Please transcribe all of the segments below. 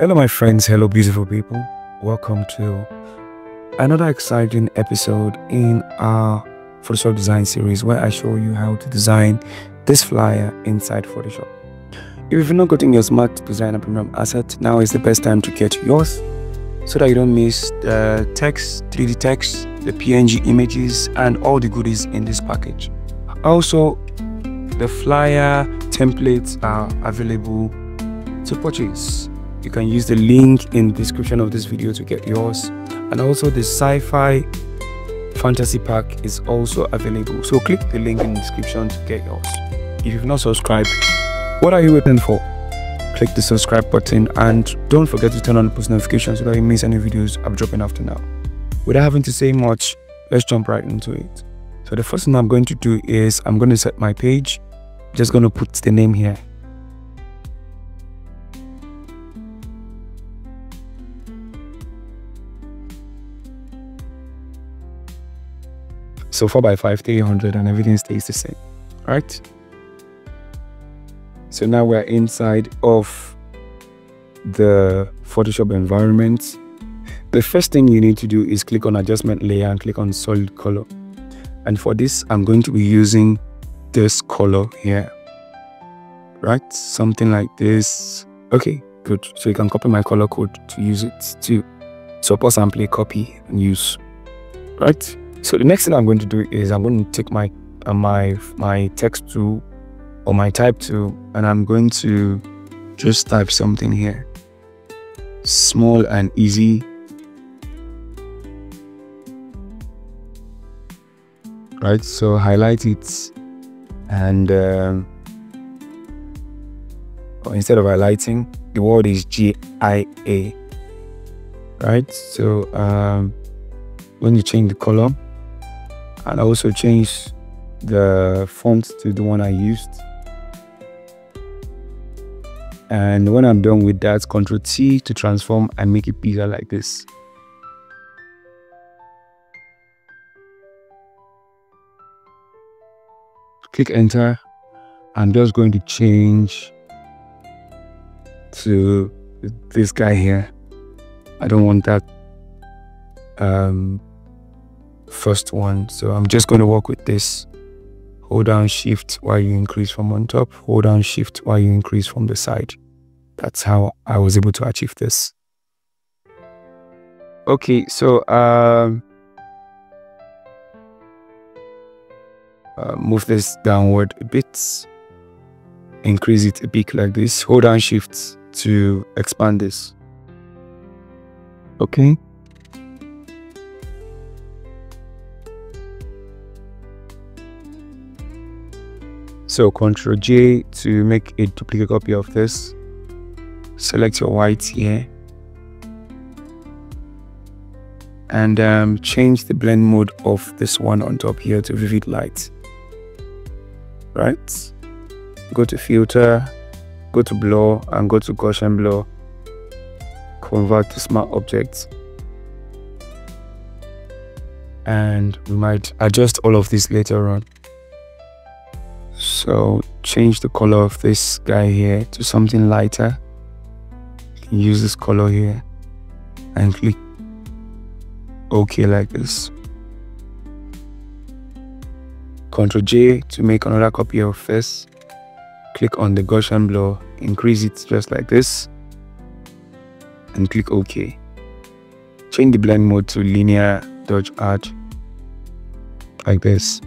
Hello, my friends. Hello, beautiful people. Welcome to another exciting episode in our Photoshop design series where I show you how to design this flyer inside Photoshop. If you've not gotten your Smart Designer Premium asset, now is the best time to get yours so that you don't miss the text, 3D text, the PNG images, and all the goodies in this package. Also, the flyer templates are available to purchase. You can use the link in the description of this video to get yours. And also the sci-fi fantasy pack is also available. So click the link in the description to get yours. If you've not subscribed, what are you waiting for? Click the subscribe button and don't forget to turn on post notifications so that you miss any videos I'm dropping after now. Without having to say much, let's jump right into it. So the first thing I'm going to do is I'm going to set my page. Just going to put the name here. So 4x5, 300 and everything stays the same, right? So now we're inside of the Photoshop environment. The first thing you need to do is click on adjustment layer and click on solid color. And for this, I'm going to be using this color here, right? Something like this. Okay, good. So you can copy my color code to use it too. So pause and play copy and use, right? So the next thing I'm going to do is I'm going to take my uh, my my text tool or my type tool and I'm going to just type something here. Small and easy. Right, so highlight it and um, instead of highlighting, the word is G-I-A. Right, so um, when you change the color, and also change the font to the one I used. And when I'm done with that, Control T to transform and make it bigger like this. Click enter. I'm just going to change to this guy here. I don't want that um, first one. So I'm just going to work with this. Hold down shift while you increase from on top. Hold down shift while you increase from the side. That's how I was able to achieve this. Okay, so um, uh, move this downward a bit. Increase it a bit like this. Hold down shift to expand this. Okay. So Ctrl J to make a duplicate copy of this. Select your white here. And um, change the blend mode of this one on top here to vivid light. Right? Go to filter, go to blur and go to Gaussian blur. Convert to smart objects. And we might adjust all of this later on. So change the color of this guy here to something lighter. Use this color here and click OK like this. Ctrl J to make another copy of this. Click on the Gaussian blur, increase it just like this and click OK. Change the blend mode to linear dodge add like this.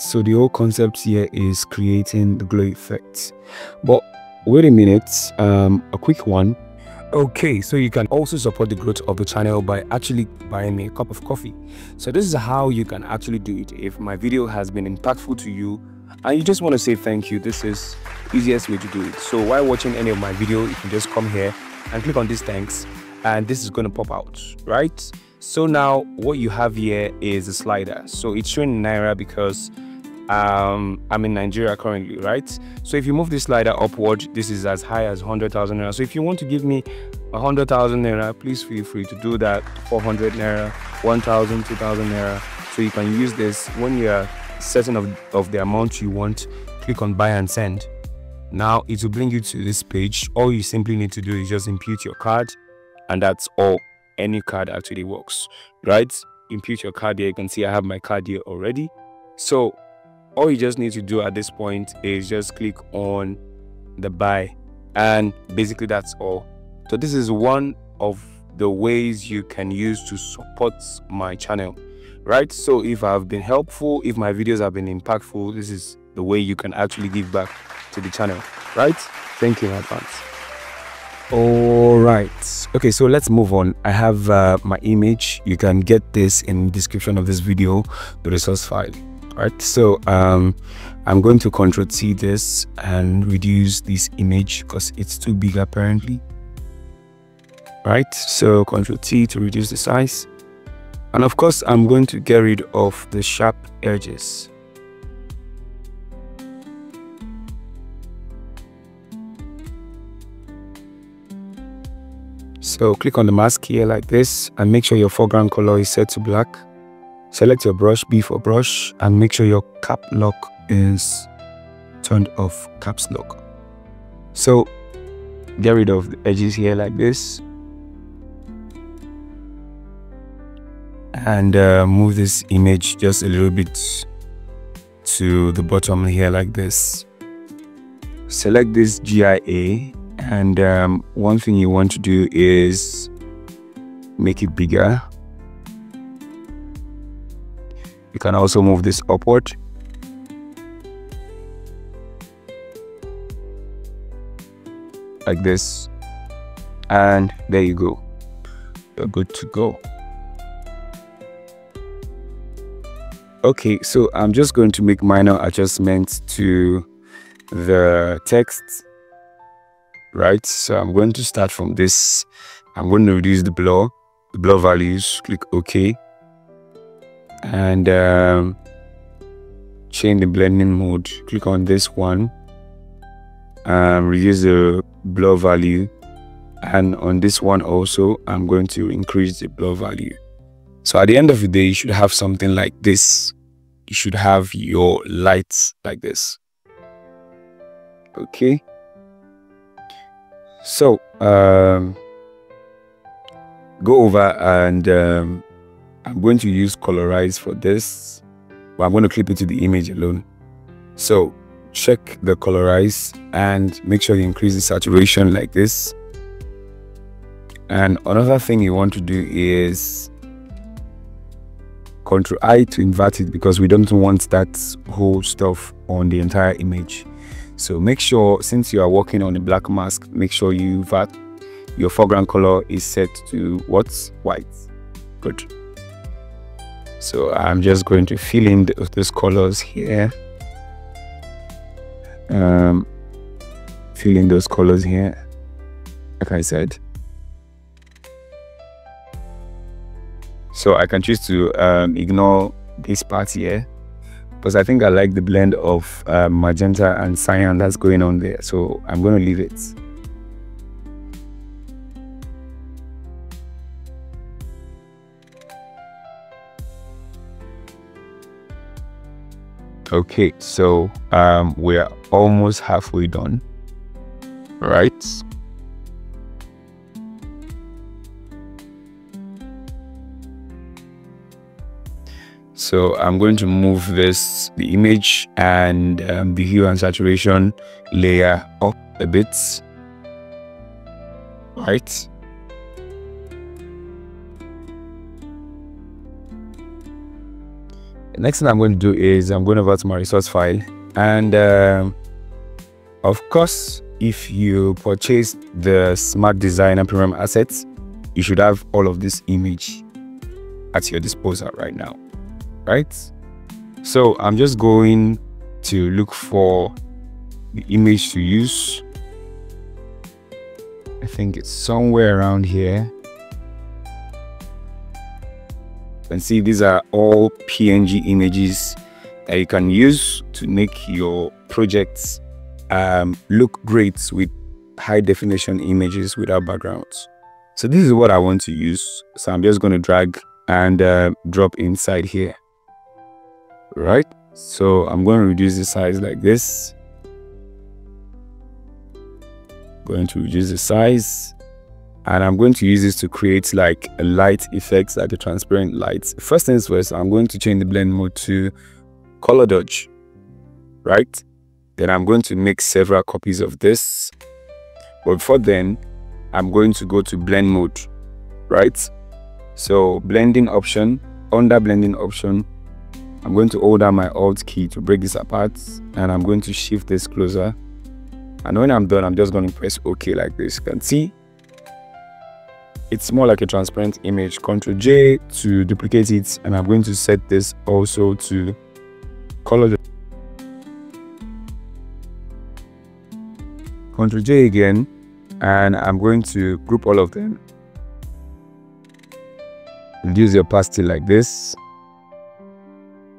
So the whole concept here is creating the glow effect. But wait a minute, um, a quick one. Okay, so you can also support the growth of the channel by actually buying me a cup of coffee. So this is how you can actually do it. If my video has been impactful to you and you just want to say thank you, this is easiest way to do it. So while watching any of my video, you can just come here and click on this thanks and this is going to pop out, right? So now what you have here is a slider. So it's showing Naira because um, I'm in Nigeria currently, right? So if you move this slider upward, this is as high as 100,000 Naira. So if you want to give me 100,000 Naira, please feel free to do that. 400 Naira, 1,000, 2,000 Naira. So you can use this when you're certain of, of the amount you want click on buy and send now it will bring you to this page all you simply need to do is just impute your card and that's all any card actually works right? Impute your card here you can see i have my card here already. So all you just need to do at this point is just click on the buy and basically that's all. So this is one of the ways you can use to support my channel right? So if i've been helpful if my videos have been impactful this is the way you can actually give back to the channel right? Thank you in advance all right okay so let's move on. I have uh, my image. You can get this in description of this video the resource file. All right so um i'm going to control t this and reduce this image because it's too big apparently. Right so control t to reduce the size. And of course i'm going to get rid of the sharp edges so click on the mask here like this and make sure your foreground color is set to black Select your brush, B for brush, and make sure your cap lock is turned off, caps lock. So get rid of the edges here like this. And uh, move this image just a little bit to the bottom here like this. Select this GIA and um, one thing you want to do is make it bigger. You can also move this upward. Like this. And there you go. You're good to go. Okay so i'm just going to make minor adjustments to the text right? So i'm going to start from this. I'm going to reduce the blur. The blur values click ok. And um, change the blending mode. Click on this one. Um, reduce the blur value. And on this one also I'm going to increase the blur value. So at the end of the day you should have something like this. You should have your lights like this. Okay so um, go over and um, I'm going to use colorize for this, but I'm going to clip it to the image alone. So check the colorize and make sure you increase the saturation like this. And another thing you want to do is Control I to invert it because we don't want that whole stuff on the entire image. So make sure since you are working on a black mask, make sure you invert your foreground color is set to what's white. Good. So I'm just going to fill in the, those colors here. Um, fill in those colors here, like I said. So I can choose to um, ignore this part here because I think I like the blend of uh, magenta and cyan that's going on there. So I'm going to leave it. okay so um we're almost halfway done right so i'm going to move this the image and um, the hue and saturation layer up a bit. Right. The next thing I'm going to do is I'm going over to my resource file and um, of course if you purchase the smart designer premium assets you should have all of this image at your disposal right now right so i'm just going to look for the image to use i think it's somewhere around here you can see these are all PNG images that you can use to make your projects um, look great with high definition images without backgrounds. So this is what I want to use. So I'm just going to drag and uh, drop inside here. Right. so I'm going to reduce the size like this going to reduce the size and I'm going to use this to create like a light effects like a transparent light. First things first, I'm going to change the blend mode to color dodge, right? Then I'm going to make several copies of this. But before then, I'm going to go to blend mode, right? So blending option, under blending option, I'm going to hold down my alt key to break this apart and I'm going to shift this closer. And when I'm done, I'm just going to press OK like this. You can see it's more like a transparent image. Ctrl J to duplicate it and I'm going to set this also to color. Ctrl J again and I'm going to group all of them. Reduce the opacity like this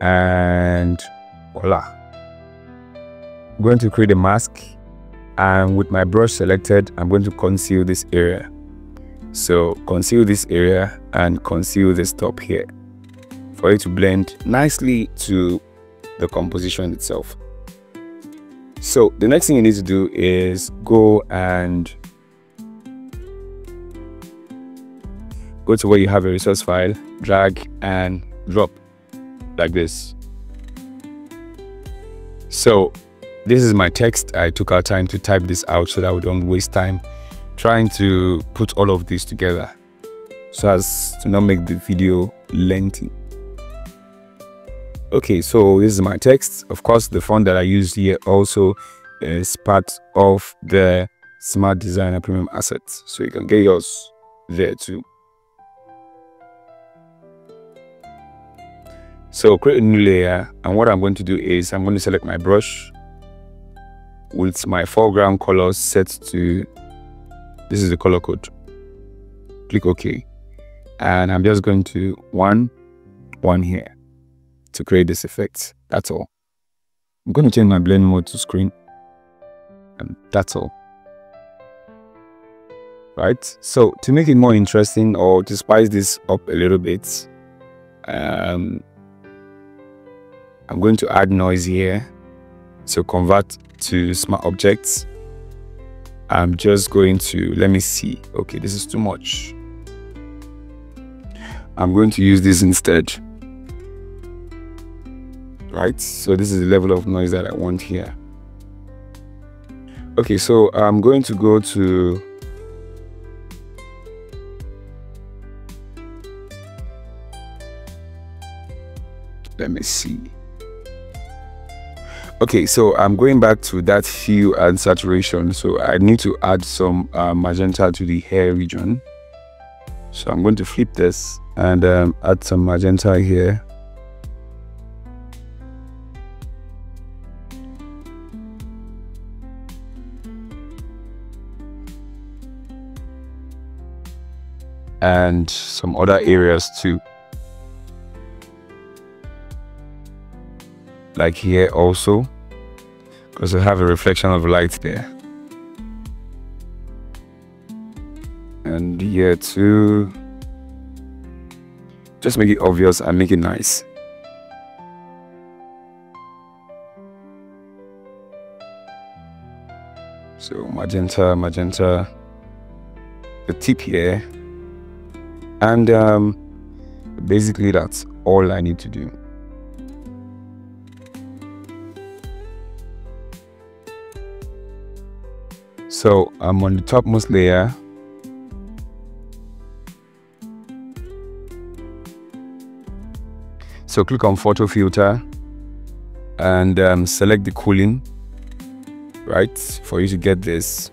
and voila. I'm going to create a mask and with my brush selected, I'm going to conceal this area. So conceal this area and conceal this top here for it to blend nicely to the composition itself. So the next thing you need to do is go and go to where you have a resource file, drag and drop like this. So this is my text. I took our time to type this out so that we don't waste time trying to put all of this together so as to not make the video lengthy. Okay, so this is my text. Of course, the font that I used here also is part of the Smart Designer Premium assets. So you can get yours there too. So create a new layer and what I'm going to do is I'm going to select my brush with my foreground color set to this is the color code. Click OK. And I'm just going to one, one here to create this effect. That's all. I'm going to change my blend mode to screen. And that's all. Right? So to make it more interesting or to spice this up a little bit, um, I'm going to add noise here. So convert to smart objects I'm just going to, let me see. Okay, this is too much. I'm going to use this instead. Right? So this is the level of noise that I want here. Okay, so I'm going to go to let me see okay so i'm going back to that hue and saturation. So i need to add some uh, magenta to the hair region. So i'm going to flip this and um, add some magenta here. And some other areas too like here also because I have a reflection of light there. And here too. Just make it obvious and make it nice. So magenta magenta. The tip here. And um, basically that's all I need to do So I'm on the topmost layer. So click on photo filter and um, select the cooling, right, for you to get this.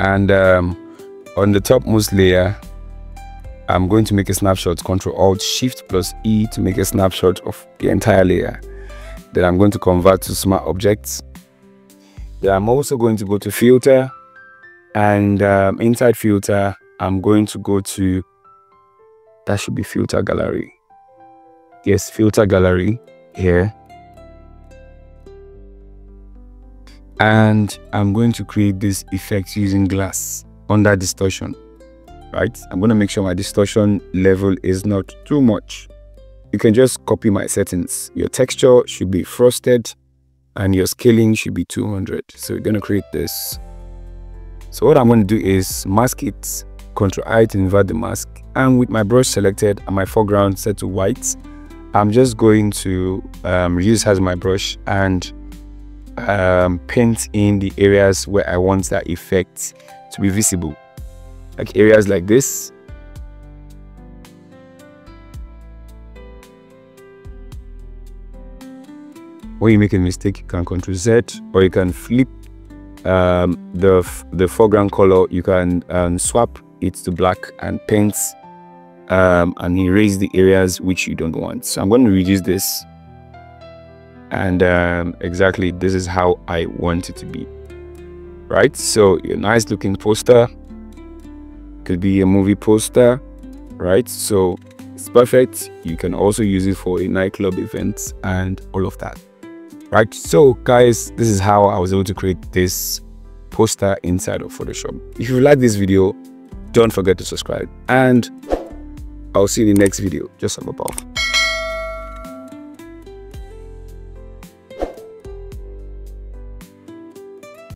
And um, on the topmost layer, I'm going to make a snapshot, Control Alt Shift plus E to make a snapshot of the entire layer. Then I'm going to convert to Smart Objects I'm also going to go to filter and um, inside filter, I'm going to go to, that should be filter gallery. Yes, filter gallery here. And I'm going to create this effect using glass under distortion, right? I'm going to make sure my distortion level is not too much you can just copy my settings. Your texture should be frosted and your scaling should be 200. So we're going to create this. So what I'm going to do is mask it, Control I to invert the mask. And with my brush selected and my foreground set to white, I'm just going to um, use as my brush and um, paint in the areas where I want that effect to be visible. Like areas like this, when you make a mistake, you can Control Z or you can flip um, the the foreground color. You can um, swap it to black and paint um, and erase the areas which you don't want. So I'm going to reduce this and um, exactly this is how I want it to be. Right, so a nice looking poster could be a movie poster, right? So it's perfect. You can also use it for a nightclub event and all of that right? So guys this is how i was able to create this poster inside of photoshop. If you like this video don't forget to subscribe. And i'll see you in the next video. Just up above